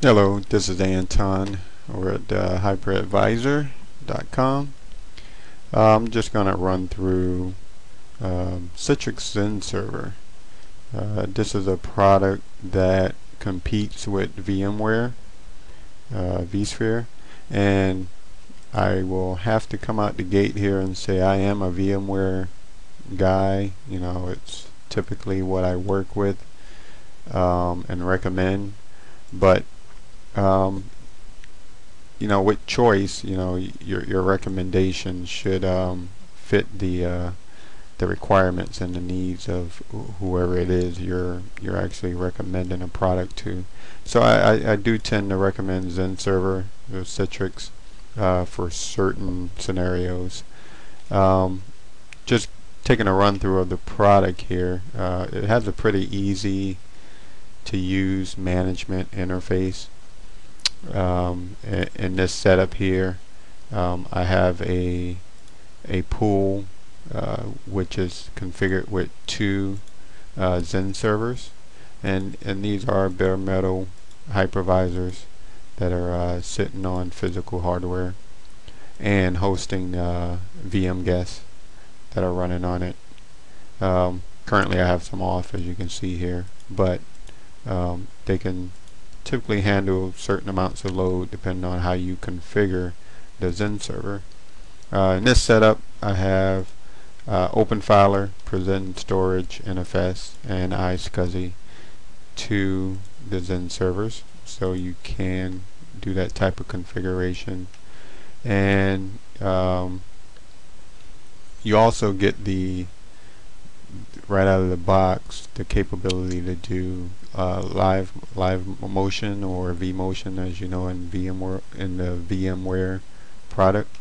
Hello, this is Anton. We're at uh, hyperadvisor.com. Uh, I'm just going to run through um, Citrix Xen Server. Uh, this is a product that competes with VMware, uh, vSphere, and I will have to come out the gate here and say I am a VMware guy. You know, it's typically what I work with um, and recommend, but um, you know, with choice, you know, your your recommendation should um, fit the uh, the requirements and the needs of whoever it is you're you're actually recommending a product to. So I, I, I do tend to recommend Xen Server or Citrix uh, for certain scenarios. Um, just taking a run through of the product here, uh, it has a pretty easy to use management interface um, in this setup here. Um, I have a a pool uh, which is configured with two uh, Xen servers. And and these are bare metal hypervisors that are uh, sitting on physical hardware and hosting uh, VM guests that are running on it. Um, currently I have some off as you can see here but um, they can typically handle certain amounts of load depending on how you configure the Xen server. Uh, in this setup I have uh, OpenFiler, Present Storage, NFS, and iSCSI to the Xen servers so you can do that type of configuration and um, you also get the right out of the box the capability to do uh, live live motion or vMotion as you know in VMware in the VMware product.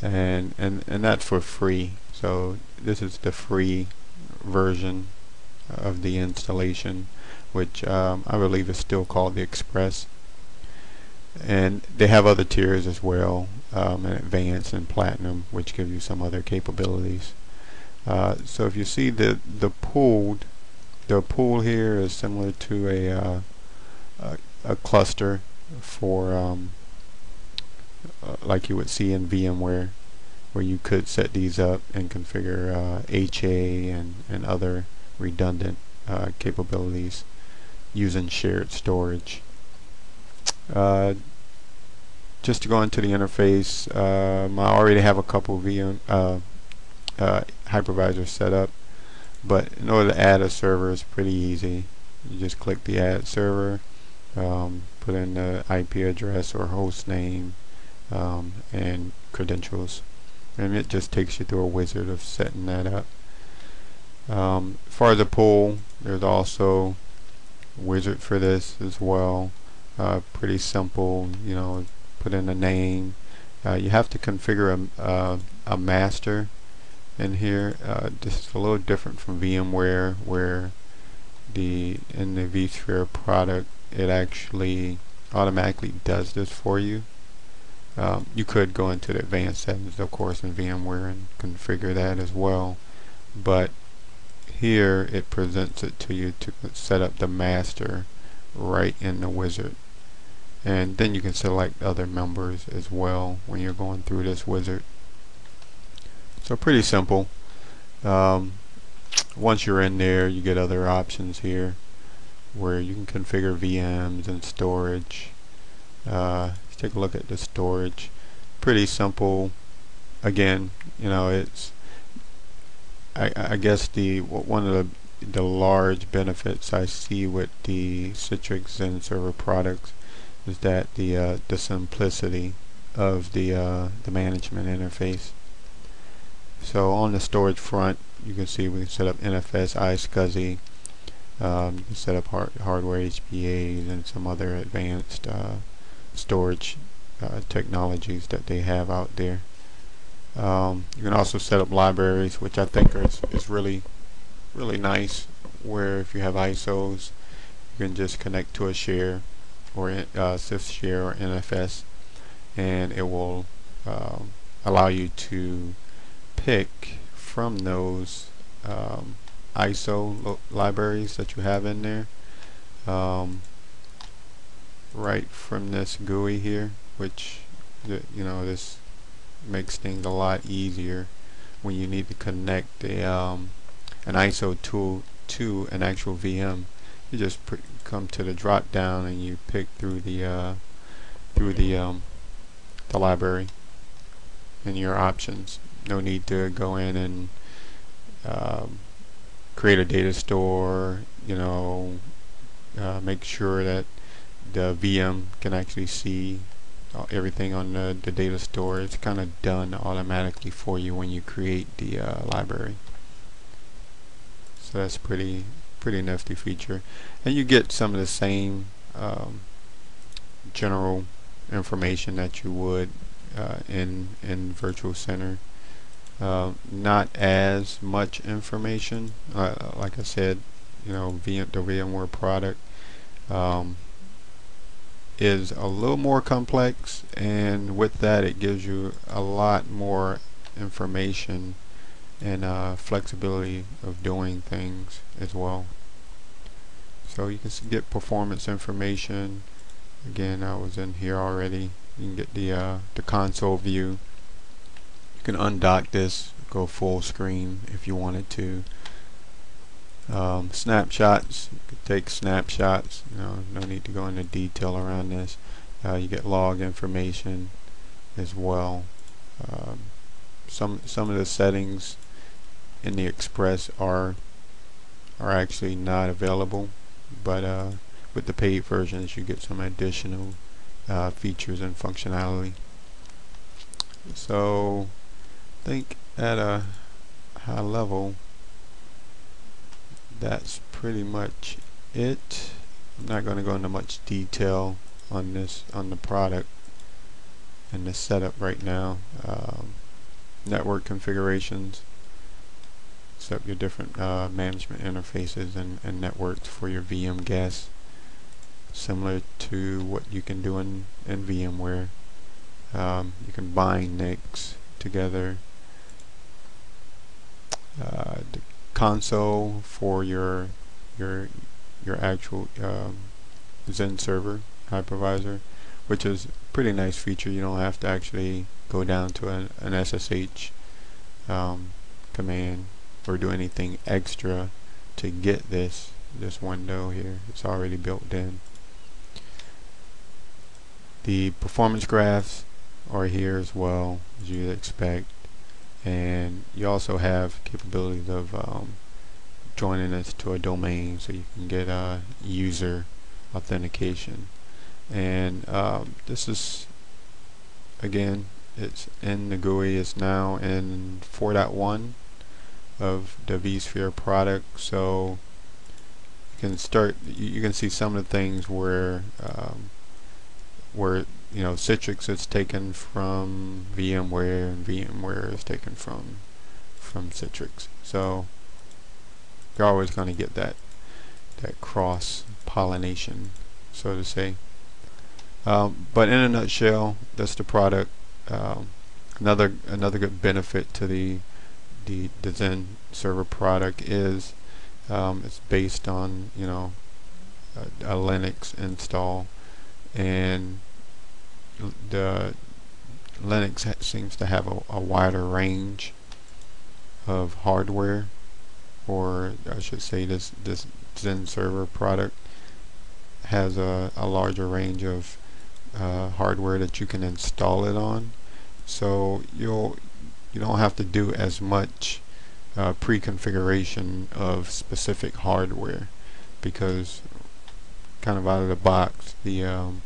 And and and that's for free. So this is the free version of the installation which um, I believe is still called the Express. And they have other tiers as well um, advanced and platinum which give you some other capabilities uh, so if you see the the pooled the pool here is similar to a uh, a, a, cluster for um, uh, like you would see in VMware where you could set these up and configure uh, HA and, and other redundant uh, capabilities using shared storage. Uh, just to go into the interface, I already have a couple VM uh, hypervisor setup but in order to add a server it's pretty easy. You just click the add server um, put in the IP address or host name um, and credentials. And it just takes you through a wizard of setting that up. Um, as far as the pool there's also a wizard for this as well. Uh, pretty simple you know put in a name. Uh, you have to configure a, uh, a master in here. Uh, this is a little different from VMware where the in the vSphere product it actually automatically does this for you. Um, you could go into the advanced settings of course in VMware and configure that as well but here it presents it to you to set up the master right in the wizard and then you can select other members as well when you're going through this wizard so pretty simple. Um, once you're in there, you get other options here where you can configure VMs and storage. Uh, let's take a look at the storage. Pretty simple. Again, you know, it's I, I guess the one of the the large benefits I see with the Citrix Xen Server products is that the uh, the simplicity of the uh, the management interface. So on the storage front, you can see we can set up NFS, iSCSI, um, you can set up hard hardware HBAs and some other advanced uh, storage uh, technologies that they have out there. Um, you can also set up libraries, which I think is, is really, really nice. Where if you have ISOs, you can just connect to a share or uh, CIFS or NFS, and it will um, allow you to pick from those um, ISO libraries that you have in there um, right from this GUI here which you know this makes things a lot easier when you need to connect a um, an ISO tool to an actual VM you just come to the drop down and you pick through the uh, through the um, the library and your options no need to go in and um, create a data store you know uh, make sure that the VM can actually see everything on the, the data store. It's kind of done automatically for you when you create the uh, library. So that's pretty pretty nifty feature. And you get some of the same um, general information that you would uh, in in Virtual Center uh, not as much information. Uh, like I said you know VM, the VMware product um, is a little more complex and with that it gives you a lot more information and uh, flexibility of doing things as well. So you can get performance information. Again I was in here already. You can get the uh, the console view you can undock this go full screen if you wanted to. Um, snapshots you could take snapshots you know no need to go into detail around this. Uh, you get log information as well. Um, some some of the settings in the Express are are actually not available but uh, with the paid versions you get some additional uh, features and functionality. So think at a high level that's pretty much it. I'm not going to go into much detail on this on the product and the setup right now. Um, network configurations set up your different uh, management interfaces and, and networks for your VM guests similar to what you can do in, in VMware um, you can bind NICs together uh, the console for your your your actual um, Xen server hypervisor which is pretty nice feature. You don't have to actually go down to an, an SSH um, command or do anything extra to get this this window here. It's already built in. The performance graphs are here as well as you'd expect and you also have capabilities of um, joining this to a domain so you can get a user authentication. And um, this is again it's in the GUI it's now in 4.1 of the vSphere product. So you can start you can see some of the things where um, where you know Citrix is taken from VMware and VMware is taken from from Citrix. So you're always going to get that that cross pollination so to say. Um, but in a nutshell that's the product. Um, another another good benefit to the the, the Xen server product is um, it's based on you know a, a Linux install. And the Linux seems to have a, a, wider range of hardware or I should say this this Xen server product has a, a larger range of uh, hardware that you can install it on. So you'll you don't have to do as much uh, pre-configuration of specific hardware because kind of out of the box the um,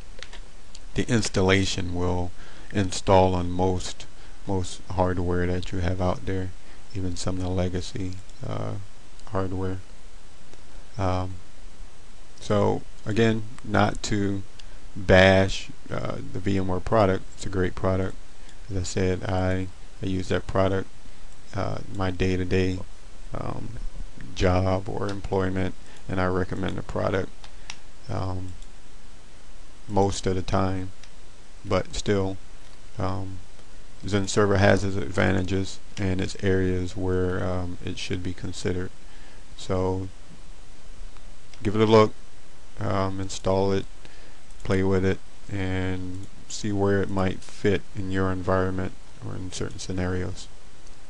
the installation will install on most most hardware that you have out there even some of the legacy uh, hardware. Um, so again not to bash uh, the VMware product it's a great product. As I said I I use that product uh, my day-to-day -day, um, job or employment and I recommend the product. Um, most of the time but still um, Xen Server has its advantages and its areas where um, it should be considered so give it a look um, install it play with it and see where it might fit in your environment or in certain scenarios.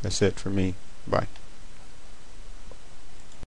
That's it for me. Bye.